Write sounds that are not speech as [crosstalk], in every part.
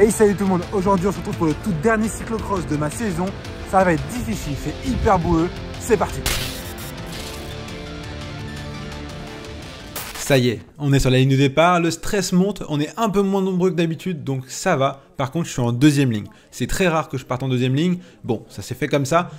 Hey salut tout le monde, aujourd'hui on se retrouve pour le tout dernier cyclocross de ma saison. Ça va être difficile, c'est hyper boueux, c'est parti Ça y est, on est sur la ligne de départ, le stress monte, on est un peu moins nombreux que d'habitude, donc ça va. Par contre, je suis en deuxième ligne. C'est très rare que je parte en deuxième ligne. Bon, ça s'est fait comme ça.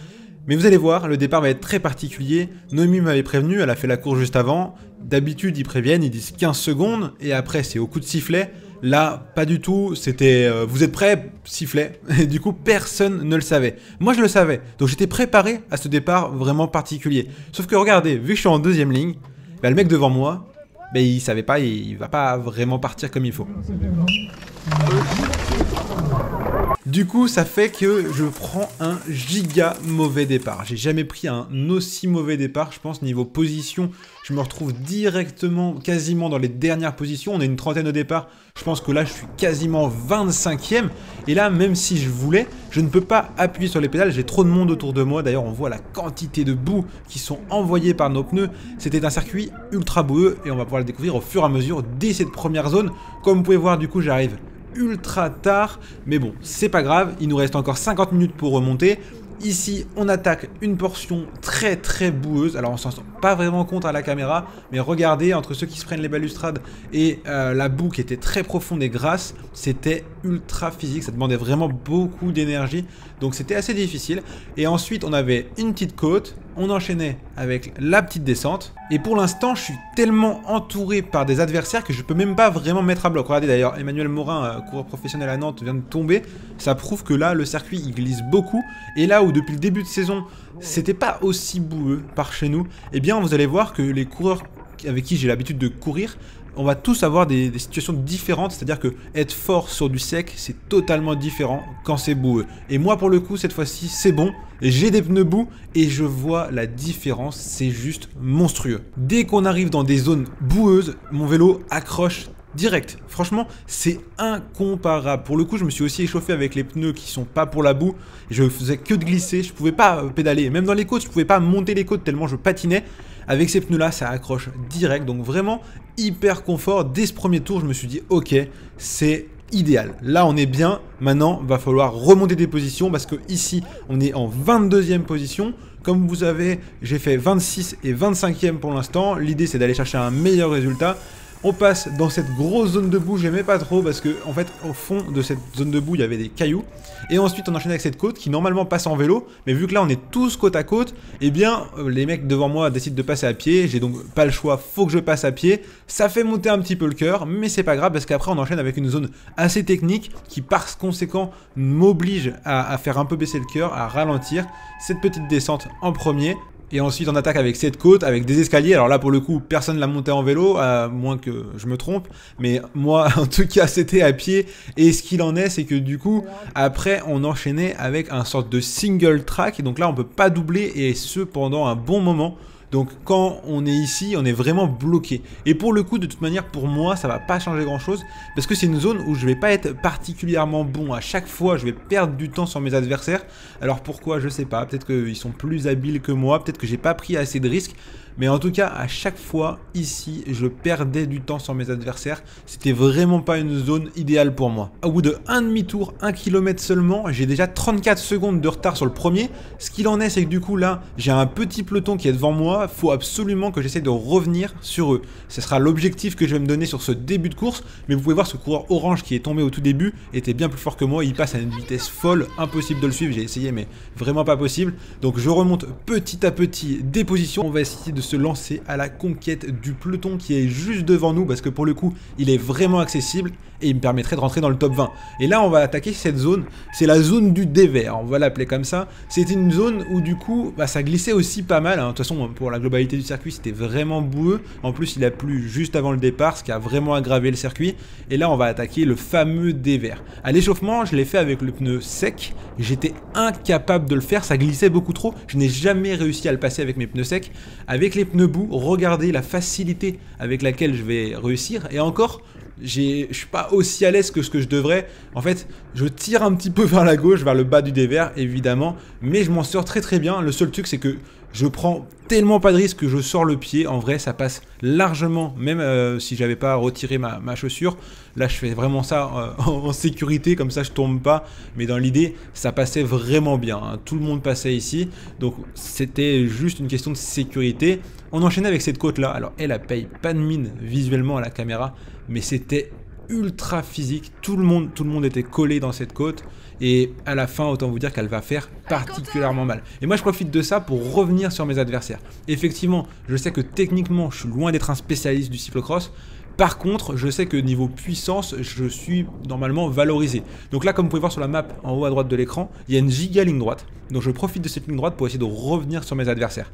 Mais vous allez voir, le départ va être très particulier. Noémie m'avait prévenu, elle a fait la course juste avant. D'habitude, ils préviennent, ils disent 15 secondes, et après, c'est au coup de sifflet. Là, pas du tout, c'était euh, vous êtes prêts? Sifflet. Et du coup, personne ne le savait. Moi, je le savais. Donc, j'étais préparé à ce départ vraiment particulier. Sauf que regardez, vu que je suis en deuxième ligne, bah, le mec devant moi, bah, il savait pas, il, il va pas vraiment partir comme il faut. Du coup, ça fait que je prends un giga mauvais départ. J'ai jamais pris un aussi mauvais départ, je pense, niveau position. Je me retrouve directement, quasiment dans les dernières positions. On est une trentaine au départ. Je pense que là, je suis quasiment 25e. Et là, même si je voulais, je ne peux pas appuyer sur les pédales. J'ai trop de monde autour de moi. D'ailleurs, on voit la quantité de boue qui sont envoyées par nos pneus. C'était un circuit ultra boueux et on va pouvoir le découvrir au fur et à mesure dès cette première zone. Comme vous pouvez voir, du coup, j'arrive ultra tard. Mais bon, c'est pas grave, il nous reste encore 50 minutes pour remonter. Ici, on attaque une portion très très boueuse. Alors, on s'en rend pas vraiment compte à la caméra, mais regardez, entre ceux qui se prennent les balustrades et euh, la boue qui était très profonde et grasse, c'était ultra physique. Ça demandait vraiment beaucoup d'énergie. Donc, c'était assez difficile. Et ensuite, on avait une petite côte. On enchaînait avec la petite descente. Et pour l'instant, je suis tellement entouré par des adversaires que je peux même pas vraiment mettre à bloc. Regardez d'ailleurs, Emmanuel Morin, euh, coureur professionnel à Nantes, vient de tomber. Ça prouve que là, le circuit, il glisse beaucoup. Et là où depuis le début de saison, c'était pas aussi boueux par chez nous, eh bien, vous allez voir que les coureurs avec qui j'ai l'habitude de courir, on va tous avoir des, situations différentes, c'est-à-dire que être fort sur du sec, c'est totalement différent quand c'est boueux. Et moi, pour le coup, cette fois-ci, c'est bon. J'ai des pneus boue et je vois la différence, c'est juste monstrueux. Dès qu'on arrive dans des zones boueuses, mon vélo accroche direct. Franchement, c'est incomparable. Pour le coup, je me suis aussi échauffé avec les pneus qui sont pas pour la boue. Je faisais que de glisser, je pouvais pas euh, pédaler. Même dans les côtes, je pouvais pas monter les côtes tellement je patinais. Avec ces pneus-là, ça accroche direct. Donc vraiment hyper confort. Dès ce premier tour, je me suis dit, ok, c'est idéal. Là, on est bien. Maintenant, va falloir remonter des positions parce que ici, on est en 22e position. Comme vous savez, j'ai fait 26 et 25e pour l'instant. L'idée, c'est d'aller chercher un meilleur résultat. On passe dans cette grosse zone de boue, j'aimais pas trop parce que en fait au fond de cette zone de boue il y avait des cailloux. Et ensuite on enchaîne avec cette côte qui normalement passe en vélo, mais vu que là on est tous côte à côte, eh bien euh, les mecs devant moi décident de passer à pied, j'ai donc pas le choix, faut que je passe à pied. Ça fait monter un petit peu le cœur, mais c'est pas grave parce qu'après on enchaîne avec une zone assez technique qui par conséquent m'oblige à, à faire un peu baisser le cœur, à ralentir. Cette petite descente en premier, et ensuite on attaque avec cette côte, avec des escaliers. Alors là pour le coup personne ne l'a monté en vélo, à moins que je me trompe. Mais moi [laughs] en tout cas c'était à pied. Et ce qu'il en est c'est que du coup après on enchaînait avec un sorte de single track. Et donc là on peut pas doubler et ce pendant un bon moment. Donc quand on est ici, on est vraiment bloqué. Et pour le coup, de toute manière, pour moi, ça va pas changer grand chose. Parce que c'est une zone où je vais pas être particulièrement bon. À chaque fois, je vais perdre du temps sur mes adversaires. Alors pourquoi, je sais pas. Peut-être qu'ils sont plus habiles que moi. Peut-être que j'ai pas pris assez de risques. Mais en tout cas, à chaque fois, ici, je perdais du temps sur mes adversaires. C'était vraiment pas une zone idéale pour moi. Au bout de un demi-tour, un kilomètre seulement, j'ai déjà 34 secondes de retard sur le premier. Ce qu'il en est, c'est que du coup, là, j'ai un petit peloton qui est devant moi. Faut absolument que j'essaie de revenir sur eux. Ce sera l'objectif que je vais me donner sur ce début de course. Mais vous pouvez voir, ce coureur orange qui est tombé au tout début était bien plus fort que moi. Il passe à une vitesse folle, impossible de le suivre. J'ai essayé, mais vraiment pas possible. Donc je remonte petit à petit des positions. On va essayer de se lancer à la conquête du peloton qui est juste devant nous parce que pour le coup il est vraiment accessible et il me permettrait de rentrer dans le top 20. Et là on va attaquer cette zone, c'est la zone du dévers, on va l'appeler comme ça. C'était une zone où du coup bah, ça glissait aussi pas mal, hein. de toute façon pour la globalité du circuit c'était vraiment boueux, en plus il a plu juste avant le départ ce qui a vraiment aggravé le circuit. Et là on va attaquer le fameux dévers. À l'échauffement je l'ai fait avec le pneu sec, j'étais incapable de le faire, ça glissait beaucoup trop, je n'ai jamais réussi à le passer avec mes pneus secs. Avec pneus boue, regardez la facilité avec laquelle je vais réussir. Et encore, je suis pas aussi à l'aise que ce que je devrais. En fait, je tire un petit peu [laughs] vers la gauche, vers le bas du dévers, évidemment, mais je m'en sors très très bien. Le seul truc, c'est que Je prends tellement pas de risque que je sors le pied. En vrai, ça passe largement, même euh, si j'avais pas retiré ma, chaussure. Là, je fais vraiment ça euh, [laughs] en, sécurité, comme ça je tombe pas. Mais dans l'idée, ça passait vraiment bien. Hein. Tout le monde passait ici. Donc, c'était juste une question de sécurité. On enchaînait avec cette côte-là. Alors, elle, a paye pas de mine visuellement à la caméra, mais c'était ultra physique. Tout le monde était collé dans cette côte. Et à la fin, autant vous dire qu'elle va faire particulièrement mal. Et moi, je profite de ça pour revenir sur mes adversaires. Effectivement, je sais que techniquement, je suis loin d'être un spécialiste du cyclocross. Par contre, je sais que niveau puissance, je suis normalement valorisé. Donc là, comme vous pouvez voir sur la map en haut à droite de l'écran, il y a une giga ligne droite. Donc je profite de cette ligne droite pour essayer de revenir sur mes adversaires.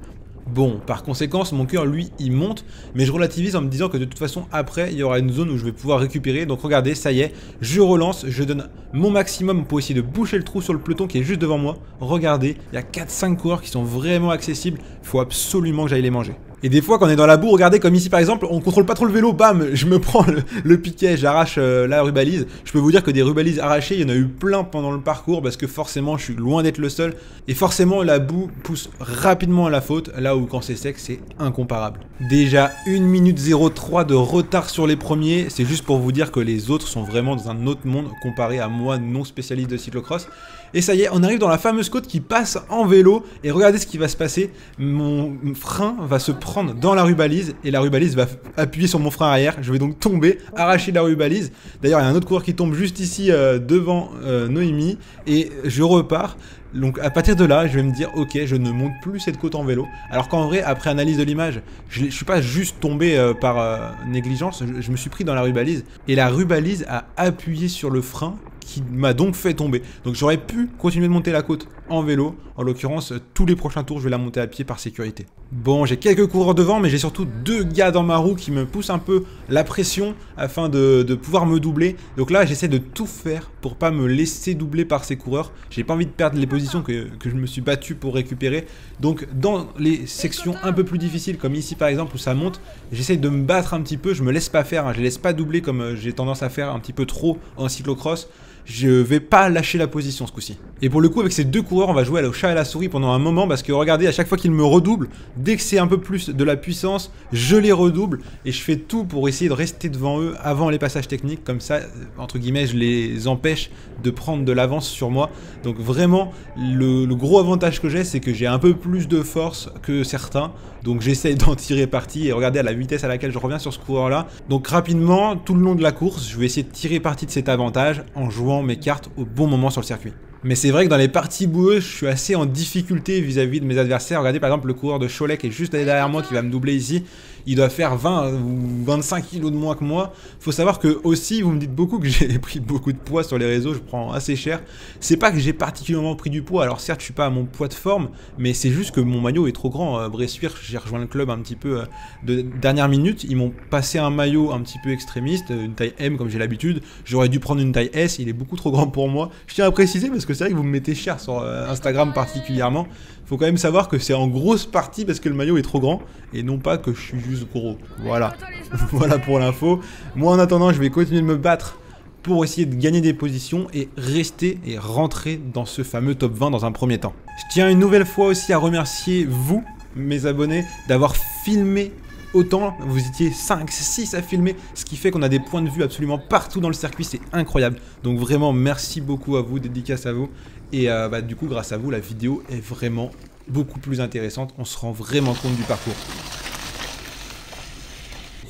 Bon, par conséquence, mon cœur, lui, il monte, mais je relativise en me disant que de toute façon, après, il y aura une zone où je vais pouvoir récupérer. Donc regardez, ça y est, je relance, je donne mon maximum pour essayer de boucher le trou sur le peloton qui est juste devant moi. Regardez, il y a 4-5 coureurs qui sont vraiment accessibles, il faut absolument que j'aille les manger. Et des fois, quand on est dans la boue, regardez comme ici par exemple, on contrôle pas trop le vélo, bam, je me [laughs] prends le, piquet, j'arrache euh, la rubalise. Je peux vous dire que des rubalises arrachées, il y en a eu plein pendant le parcours parce que forcément, je suis loin d'être le seul. Et forcément, la boue pousse rapidement à la faute, là où quand c'est sec, c'est incomparable. Déjà 1 minute 03 de retard sur les premiers, c'est juste pour vous dire que les autres sont vraiment dans un autre monde comparé à moi, non spécialiste de cyclocross. Et ça y est, on arrive dans la fameuse côte qui passe en vélo. Et regardez ce qui va se passer. Mon frein va se prendre dans la rubalise. Et la rubalise va appuyer sur mon frein arrière. Je vais donc tomber, arracher la rubalise. D'ailleurs, il y a un autre coureur qui tombe juste ici euh, devant euh, Noémie. Et je repars. Donc à partir de là, je vais me dire, ok, je ne monte plus cette côte en vélo. Alors qu'en vrai, après analyse de l'image, je ne suis pas juste tombé euh, par négligence, je, me suis pris dans la rubalise. Et la rubalise a appuyé sur le frein qui m'a donc fait tomber. Donc j'aurais pu continuer de monter la côte en vélo. En l'occurrence, tous les prochains tours, je vais la monter à pied par sécurité. Bon, j'ai quelques coureurs devant, mais j'ai surtout deux gars dans ma roue qui me poussent un peu la pression afin de, pouvoir me doubler. Donc là, j'essaie de tout faire pour pas me laisser doubler par ces coureurs. J'ai pas envie de perdre les positions que, que, je me suis battu pour récupérer. Donc dans les sections un peu plus difficiles, comme ici par exemple où ça monte, j'essaie de me battre un petit peu. Je me laisse pas faire, hein. je les laisse pas doubler comme euh, j'ai tendance à faire un petit peu trop en cyclocross je vais pas lâcher la position ce coup-ci. Et pour le coup, avec ces deux coureurs, on va jouer au chat et à la souris pendant un moment parce que regardez, à chaque fois qu'ils me redoublent, dès que c'est un peu plus de la puissance, je les redouble et je fais tout pour essayer de rester devant eux avant les passages techniques. Comme ça, euh, entre guillemets, je les empêche de prendre de l'avance sur moi. Donc vraiment, le, le gros avantage que j'ai, c'est que j'ai un peu plus de force que certains. Donc j'essaye [laughs] d'en tirer parti et regardez à la vitesse à laquelle je reviens sur ce coureur là. Donc rapidement, tout le long de la course, je vais essayer de tirer parti de cet avantage en jouant mes cartes au bon moment sur le circuit. Mais c'est vrai que dans les parties boueuses, je suis assez en difficulté vis-à-vis de mes adversaires. Regardez par exemple le coureur de Cholet qui est juste derrière moi, qui va me doubler ici. Il doit faire 20 ou 25 kilos de moins que moi. Faut savoir que aussi, vous me dites beaucoup que [laughs] j'ai pris beaucoup de poids sur les réseaux, je prends assez cher. C'est pas que j'ai particulièrement pris du poids. Alors certes, je suis pas à mon poids de forme, mais c'est juste que mon maillot est trop grand. Euh, Bressuire, j'ai rejoint le club un petit peu euh, de dernière minute. Ils m'ont passé un maillot un petit peu extrémiste, une taille M comme j'ai l'habitude. J'aurais dû prendre une taille S. Il est beaucoup trop grand pour moi. Je tiens à préciser parce que c'est vrai que vous me mettez cher sur euh, Instagram particulièrement. Faut quand même savoir que c'est en grosse partie parce que le maillot est trop grand et non pas que je suis juste gros. Voilà. [laughs] voilà pour l'info. Moi en attendant, je vais continuer de me battre pour essayer de gagner des positions et rester et rentrer dans ce fameux top 20 dans un premier temps. Je tiens une nouvelle fois aussi à remercier vous, mes abonnés, d'avoir filmé autant. Vous étiez 5, 6 à filmer, ce qui fait qu'on a des points de vue absolument partout dans le circuit. C'est incroyable. Donc vraiment, merci beaucoup à vous, dédicace à vous. Et euh, bah, du coup, grâce à vous, la vidéo est vraiment beaucoup plus intéressante. On se rend vraiment compte du parcours.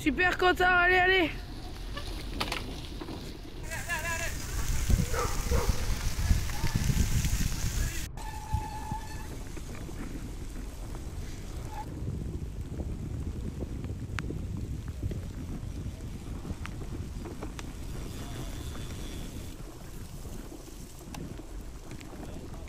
Super Quentin, allez, allez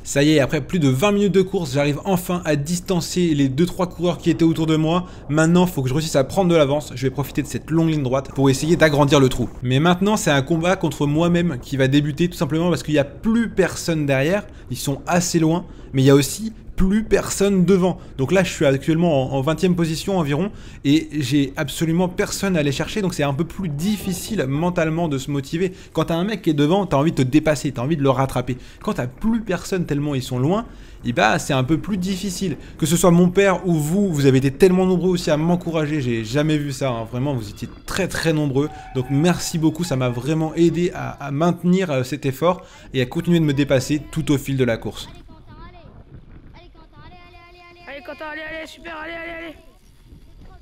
Ça y est, après plus de 20 minutes de course, j'arrive enfin à distancer les 2-3 coureurs qui étaient autour de moi. Maintenant, faut que je réussisse à prendre de l'avance. Je vais profiter de cette longue ligne droite pour essayer d'agrandir le trou. Mais maintenant, c'est un combat contre moi-même qui va débuter tout simplement parce qu'il n'y a plus personne derrière. Ils sont assez loin. Mais il y a aussi plus personne devant. Donc là, je suis actuellement en, 20e position environ et j'ai absolument personne à aller chercher. Donc c'est un peu plus difficile mentalement de se motiver. Quand t'as un mec qui est devant, t'as envie de te dépasser, t'as envie de le rattraper. Quand t'as plus personne tellement ils sont loin, et eh bah c'est un peu plus difficile. Que ce soit mon père ou vous, vous avez été tellement nombreux aussi à m'encourager. J'ai jamais vu ça. Hein. Vraiment, vous étiez très très nombreux. Donc merci beaucoup. Ça m'a vraiment aidé à, à maintenir euh, cet effort et à continuer de me dépasser tout au fil de la course. Quentin, allez, allez, super, allez, allez, allez.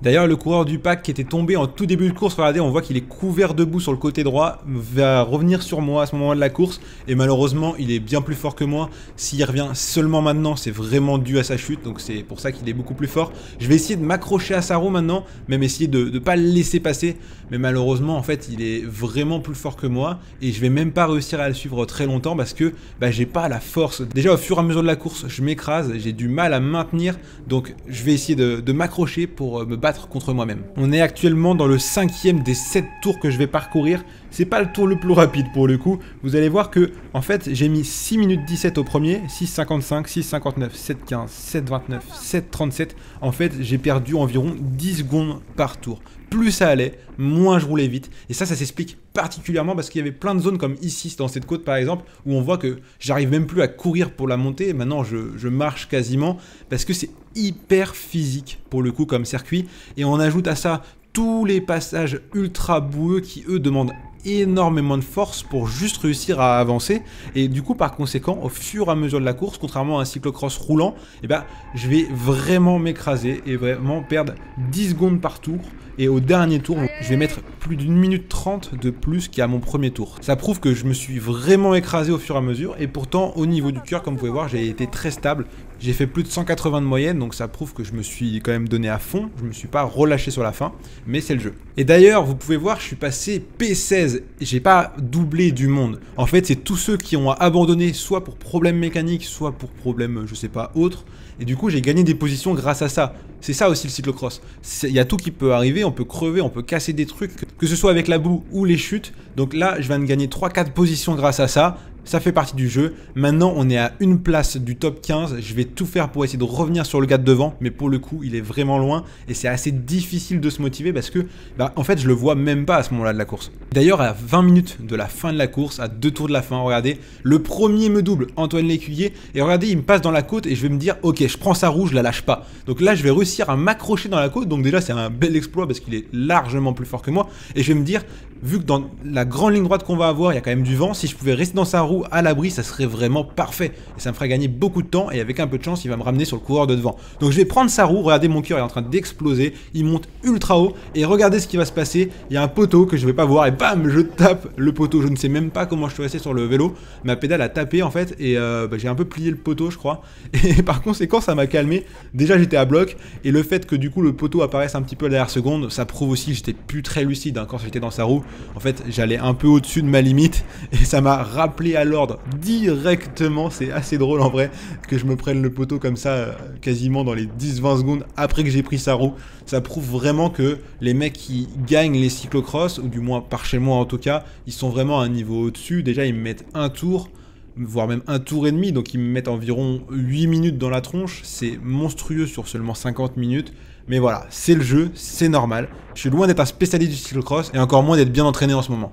D'ailleurs, le coureur du pack qui était tombé en tout début de course, regardez, on voit qu'il est couvert debout sur le côté droit, va revenir sur moi à ce moment de la course, et malheureusement, il est bien plus fort que moi. S'il revient seulement maintenant, c'est vraiment dû à sa chute, donc c'est pour ça qu'il est beaucoup plus fort. Je vais essayer de m'accrocher à sa roue maintenant, même essayer de ne pas le laisser passer, mais malheureusement, en fait, il est vraiment plus fort que moi, et je vais même pas réussir à le suivre très longtemps parce que bah, j'ai pas la force. Déjà, au fur et à mesure de la course, je m'écrase, j'ai du mal à maintenir, donc je vais essayer de, m'accrocher pour euh, me contre moi-même. On est actuellement dans le cinquième des 7 tours que je vais parcourir. C'est pas le tour le plus rapide pour le coup. Vous allez voir que, en fait, j'ai mis 6 minutes 17 au premier, 6,55, 6,59, 7,15, 7,29, 7,37. En fait, j'ai perdu environ 10 secondes par tour plus ça allait, moins je roulais vite. Et ça, ça s'explique particulièrement parce qu'il y avait plein de zones comme ici, dans cette côte par exemple, où on voit que j'arrive même plus à courir pour la montée. Maintenant, je, marche quasiment parce que c'est hyper physique pour le coup comme circuit. Et on ajoute à ça tous les passages ultra boueux qui eux demandent énormément de force pour juste réussir à avancer et du coup par conséquent au fur et à mesure de la course contrairement à un cyclocross roulant et eh ben, je vais vraiment m'écraser et vraiment perdre 10 secondes par tour et au dernier tour, je vais mettre plus d'une minute trente de plus qu'à mon premier tour. Ça prouve que je me suis vraiment écrasé au fur et à mesure, et pourtant au niveau du cœur, comme vous pouvez voir, j'ai été très stable. J'ai fait plus de 180 de moyenne, donc ça prouve que je me suis quand même donné à fond, je me suis pas relâché sur la fin, mais c'est le jeu. Et d'ailleurs, vous pouvez voir, je suis passé P16, j'ai pas doublé du monde. En fait, c'est tous ceux qui ont abandonné, soit pour problème mécanique, soit pour problème, je sais pas, autre, et du coup, j'ai gagné des positions grâce à ça. C'est ça aussi le cyclocross. Il y a tout qui peut arriver, on peut crever, on peut casser des trucs, que ce soit avec la boue ou les chutes. Donc là, je viens de gagner 3-4 positions grâce à ça ça fait partie du jeu. Maintenant, on est à une place du top 15. Je vais tout faire pour essayer de revenir sur le gars de devant, mais pour le coup, il est vraiment loin et c'est assez difficile de se motiver parce que, bah, en fait, je le vois même pas à ce moment-là de la course. D'ailleurs, à 20 minutes de la fin de la course, à deux tours de la fin, regardez, le premier me double, Antoine Lécuyer, et regardez, il me passe dans la côte et je vais me dire, ok, je prends sa roue, je la lâche pas. Donc là, je vais réussir à m'accrocher dans la côte. Donc déjà, c'est un bel exploit parce qu'il est largement plus fort que moi. Et je vais me dire, vu que dans la grande ligne droite qu'on va avoir, il y a quand même du vent, si je pouvais rester dans sa roue à l'abri, ça serait vraiment parfait. Et ça me ferait gagner beaucoup de temps, et avec un peu de chance, il va me ramener sur le coureur de devant. Donc je vais prendre sa roue, regardez mon cœur est en train d'exploser, il monte ultra haut, et regardez ce qui va se passer, il y a un poteau que je vais pas voir, et bam, je tape le poteau, je ne sais même pas comment je suis resté sur le vélo, ma pédale a tapé en fait, et euh, bah, j'ai un peu plié le poteau je crois, [laughs] et par conséquent ça m'a calmé, déjà j'étais à bloc, et le fait que du coup le poteau apparaisse un petit peu à la dernière seconde, ça prouve aussi que j'étais plus très lucide hein, quand j'étais dans sa roue, en fait j'allais un peu au-dessus de ma limite [laughs] et ça m'a rappelé à l'ordre directement. C'est assez drôle en vrai que je me prenne le poteau comme ça euh, quasiment dans les 10-20 secondes après que j'ai pris sa roue. Ça prouve vraiment que les mecs qui gagnent les cyclocross, ou du moins par chez moi en tout cas, ils sont vraiment à un niveau au-dessus. Déjà ils me mettent un tour voire même un tour et demi, donc ils me mettent environ 8 minutes dans la tronche, c'est monstrueux sur seulement 50 minutes, mais voilà, c'est le jeu, c'est normal, je suis loin d'être un spécialiste du cyclocross, et encore moins d'être bien entraîné en ce moment.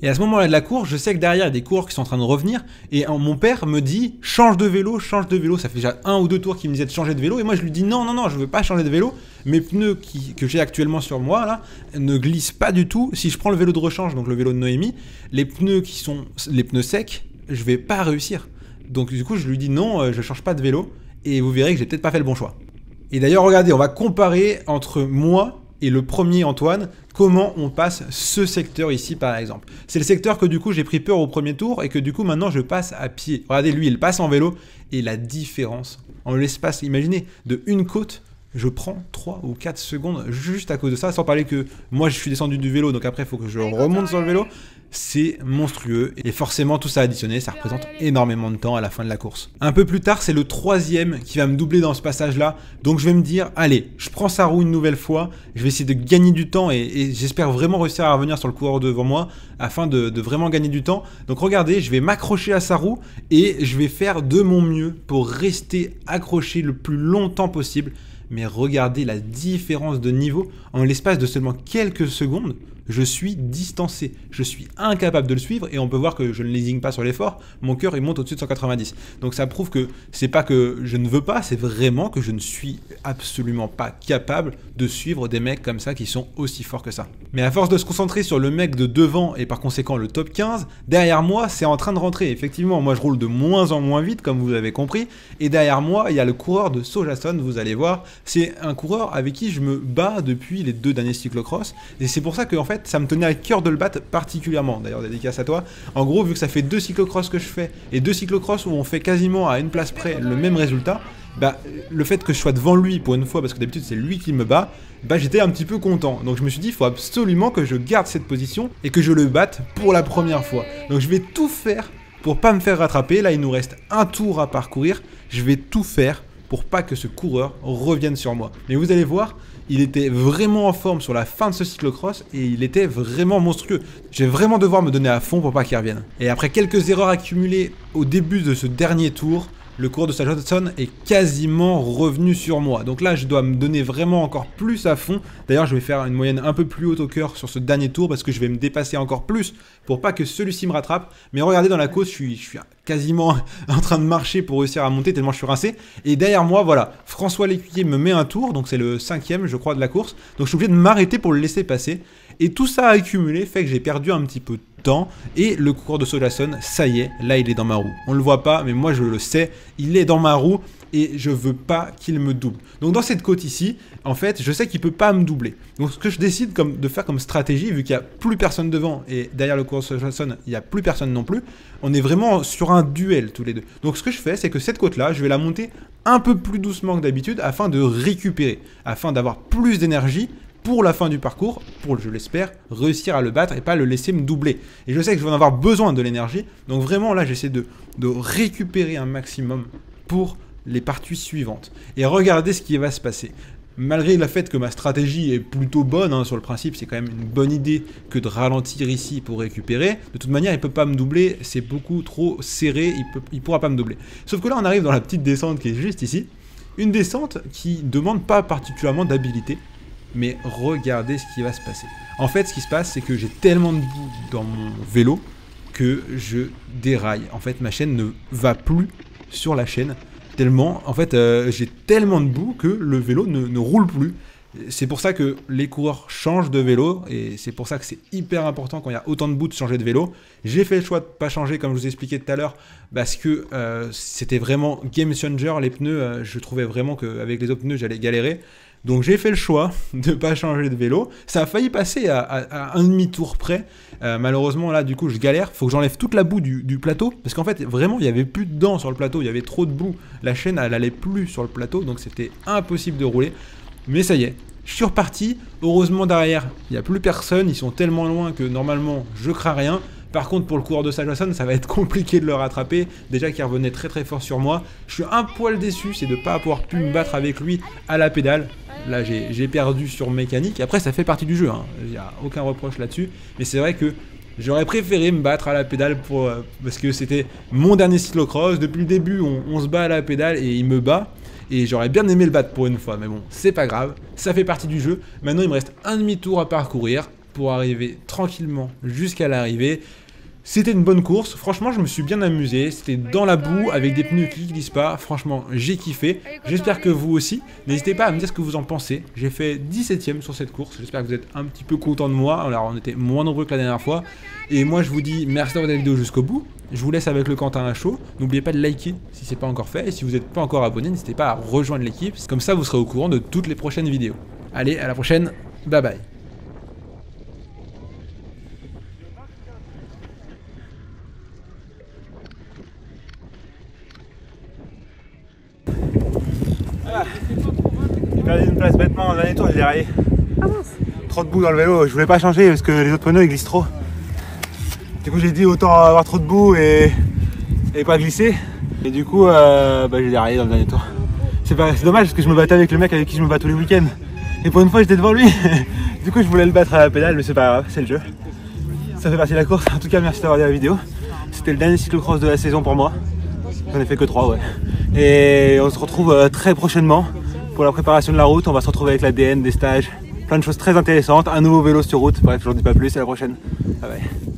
Et à ce moment-là de la course, je sais que derrière, il y a des coureurs qui sont en train de revenir. Et mon père me dit change de vélo, change de vélo. Ça fait déjà un ou deux tours qu'il me disait de changer de vélo. Et moi, je lui dis non, non, non, je veux pas changer de vélo. Mes pneus que j'ai actuellement sur moi, là, ne glissent pas du tout. Si je prends le vélo de rechange, donc le vélo de Noémie, les pneus qui sont les pneus secs, je vais pas réussir. Donc du coup, je lui dis non, euh, je change pas de vélo. Et vous verrez que j'ai peut-être pas fait le bon choix. Et d'ailleurs, regardez, on va comparer entre moi et le premier Antoine, comment on passe ce secteur ici par exemple? C'est le secteur que du coup j'ai pris peur au premier tour et que du coup maintenant je passe à pied. Regardez lui il passe en vélo et la différence en l'espace, imaginez, de une côte je prends 3 ou 4 secondes juste à cause de ça, sans parler que moi je suis descendu du vélo, donc après il faut que je remonte sur le vélo. c'est monstrueux. Et forcément, tout ça additionné, ça représente énormément de temps à la fin de la course. Un peu plus tard, c'est le troisième qui va me doubler dans ce passage-là. Donc je vais me dire, allez, je prends sa roue une nouvelle fois, je vais essayer de gagner du temps et, j'espère vraiment réussir à revenir sur le coureur devant moi afin de, de vraiment gagner du temps. Donc regardez, je vais m'accrocher à sa roue et je vais faire de mon mieux pour rester accroché le plus longtemps possible mais regardez la différence de niveau en l'espace de seulement quelques secondes je suis distancé, je suis incapable de le suivre et on peut voir que je ne lésigne pas sur l'effort, mon cœur il monte au-dessus de 190. Donc ça prouve que c'est pas que je ne veux pas, c'est vraiment que je ne suis absolument pas capable de suivre des mecs comme ça qui sont aussi forts que ça. Mais à force de se concentrer sur le mec de devant et par conséquent le top 15, derrière moi c'est en train de rentrer. Effectivement, moi je roule de moins en moins vite comme vous avez compris et derrière moi il y a le coureur de Sojason, vous allez voir, c'est un coureur avec qui je me bats depuis les deux derniers cyclocross et c'est pour ça que en fait ça me tenait à cœur de le battre particulièrement. D'ailleurs, dédicace à toi. En gros, vu que ça fait deux cyclocross que je fais et deux cyclocross où on fait quasiment à une place près le même résultat, bah, le fait que je sois devant lui pour une fois, parce que d'habitude c'est lui qui me bat, bah, j'étais un petit peu content. Donc je me suis dit, il faut absolument que je garde cette position et que je le batte pour la première fois. Donc je vais tout faire pour pas me faire rattraper. Là, il nous reste un tour à parcourir. Je vais tout faire pour pas que ce coureur revienne sur moi. Mais vous allez voir, il était vraiment en forme sur la fin de ce cyclocross et il était vraiment monstrueux. Je vais vraiment devoir me donner à fond pour pas qu'il revienne. Et après quelques erreurs accumulées au début de ce dernier tour, le cours de sa Johnson est quasiment revenu sur moi. Donc là, je dois me donner vraiment encore plus à fond. D'ailleurs, je vais faire une moyenne un peu plus haute au cœur sur ce dernier tour parce que je vais me dépasser encore plus pour pas que celui-ci me rattrape. Mais regardez dans la côte, je je suis quasiment [laughs] en train de marcher pour réussir à monter tellement je suis rincé. Et derrière moi, voilà, François Lécuyer me met un tour, donc c'est le cinquième, je crois, de la course. Donc je suis obligé de m'arrêter pour le laisser passer. Et tout ça accumulé fait que j'ai perdu un petit peu de temps. Et le cours de Sojason, ça y est, là il est dans ma roue. On le voit pas, mais moi je le sais, il est dans ma roue et je veux pas qu'il me double. Donc dans cette côte ici, en fait, je sais qu'il peut pas me doubler. Donc ce que je décide de faire comme stratégie, vu qu'il y a plus personne devant et derrière le cours de Sojason, il y a plus personne non plus, on est vraiment sur un duel tous les deux. Donc ce que je fais, c'est que cette côte là, je vais la monter un peu plus doucement que d'habitude afin de récupérer, afin d'avoir plus d'énergie pour la fin du parcours, pour, je l'espère, réussir à le battre et pas le laisser me doubler. Et je sais que je vais en avoir besoin de l'énergie, donc vraiment là j'essaie de, récupérer un maximum pour les parties suivantes. Et regardez ce qui va se passer. Malgré le fait que ma stratégie est plutôt bonne, hein, sur le principe, c'est quand même une bonne idée que de ralentir ici pour récupérer. De toute manière, il peut pas me doubler, c'est beaucoup trop serré, il pourra pas me doubler. Sauf que là, on arrive dans la petite descente qui est juste ici. Une descente qui demande pas particulièrement d'habilité mais regardez ce qui va se passer. En fait, ce qui se passe, c'est que j'ai tellement de boue dans mon vélo que je déraille. En fait, ma chaîne ne va plus sur la chaîne. Tellement, en fait, euh, j'ai tellement de boue que le vélo ne, roule plus. C'est pour ça que les coureurs changent de vélo et c'est pour ça que c'est hyper important quand il y a autant de boue de changer de vélo. J'ai fait le choix de pas changer comme je vous ai expliqué tout à l'heure parce que euh, c'était vraiment game changer les pneus. Euh, je trouvais vraiment qu'avec les autres pneus j'allais galérer. Donc j'ai fait le choix de ne pas changer de vélo. Ça a failli passer à, un demi-tour près. Euh, malheureusement, là, du coup, je galère. Faut que j'enlève toute la boue du, plateau. Parce qu'en fait, vraiment, il n'y avait plus de dents sur le plateau. Il y avait trop de boue. La chaîne, elle allait plus sur le plateau. Donc c'était impossible de rouler. Mais ça y est, je suis reparti. Heureusement, derrière, il n'y a plus personne. Ils sont tellement loin que normalement, je crains rien. Par contre, pour le coureur de Sajoson, ça va être [laughs] compliqué de le rattraper. Déjà qu'il revenait très très fort sur moi. Je suis un poil déçu, c'est de ne pas avoir pu me battre avec lui à la pédale. Là, j'ai perdu sur mécanique. Après, ça fait partie du jeu. Hein. Il n'y a aucun reproche là-dessus. Mais c'est vrai que j'aurais préféré me battre à la pédale euh, parce que c'était mon dernier cyclocross. Depuis le début, on, se bat à la pédale et il me bat. Et j'aurais bien aimé le battre pour une fois. Mais bon, c'est pas grave. Ça fait partie du jeu. Maintenant, il me reste un demi-tour à parcourir pour arriver tranquillement jusqu'à l'arrivée. C'était une bonne course, franchement je me suis bien amusé, c'était dans la boue avec des pneus qui glissent pas, franchement j'ai kiffé, j'espère que vous aussi, n'hésitez pas à me dire ce que vous en pensez, j'ai fait 17ème sur cette course, j'espère que vous êtes un petit peu content de moi, alors on était moins nombreux que la dernière fois, et moi je vous dis merci d'avoir la vidéo jusqu'au bout, je vous laisse avec le Quentin à chaud, n'oubliez pas de liker si c'est pas encore fait, et si vous n'êtes pas encore abonné, n'hésitez pas à rejoindre l'équipe, comme ça vous serez au courant de toutes les prochaines vidéos. Allez, à la prochaine, bye bye perdu une place bêtement en dernier tour, j'ai Trop de boue dans le vélo, je voulais pas changer parce que les autres pneus ils glissent trop. Du coup j'ai dit autant avoir trop de boue et, et pas glisser. Et du coup euh, bah, j'ai déraillé dans le dernier tour. C'est dommage parce que je me battais avec le mec avec qui je me bats tous les week-ends. Et pour une fois j'étais devant lui. [laughs] du coup je voulais le battre à la pédale mais c'est pas grave, c'est le jeu. Ça fait partie de la course. En tout cas merci d'avoir regardé la vidéo. C'était le dernier cyclocross de la saison pour moi. J'en ai fait que 3 ouais. Et on se retrouve euh, très prochainement pour la préparation de la route. On va se retrouver avec l'ADN, des stages, plein de choses très intéressantes. Un nouveau vélo sur route. Bref, je n'en dis pas plus, à la prochaine. Bye bye.